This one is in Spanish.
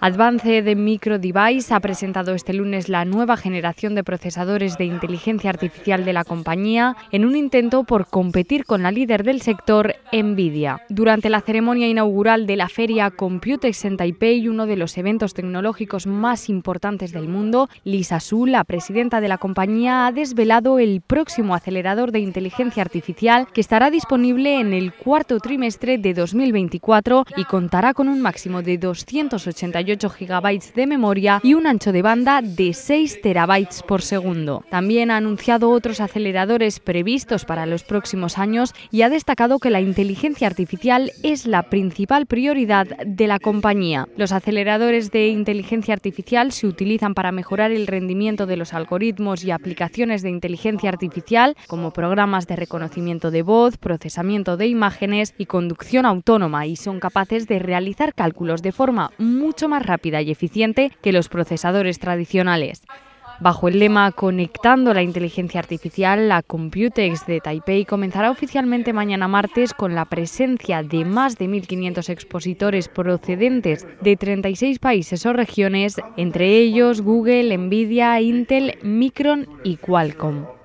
Advance de Micro Device ha presentado este lunes la nueva generación de procesadores de inteligencia artificial de la compañía en un intento por competir con la líder del sector, Nvidia. Durante la ceremonia inaugural de la feria Computex en Taipei, uno de los eventos tecnológicos más importantes del mundo, Lisa Su, la presidenta de la compañía, ha desvelado el próximo acelerador de inteligencia artificial que estará disponible en el cuarto trimestre de 2024 y contará con un máximo de 288 De memoria y un ancho de banda de 6 terabytes por segundo. También ha anunciado otros aceleradores previstos para los próximos años y ha destacado que la inteligencia artificial es la principal prioridad de la compañía. Los aceleradores de inteligencia artificial se utilizan para mejorar el rendimiento de los algoritmos y aplicaciones de inteligencia artificial como programas de reconocimiento de voz, procesamiento de imágenes y conducción autónoma y son capaces de realizar cálculos de forma mucho rápida y eficiente que los procesadores tradicionales. Bajo el lema Conectando la inteligencia artificial, la Computex de Taipei comenzará oficialmente mañana martes con la presencia de más de 1.500 expositores procedentes de 36 países o regiones, entre ellos Google, Nvidia, Intel, Micron y Qualcomm.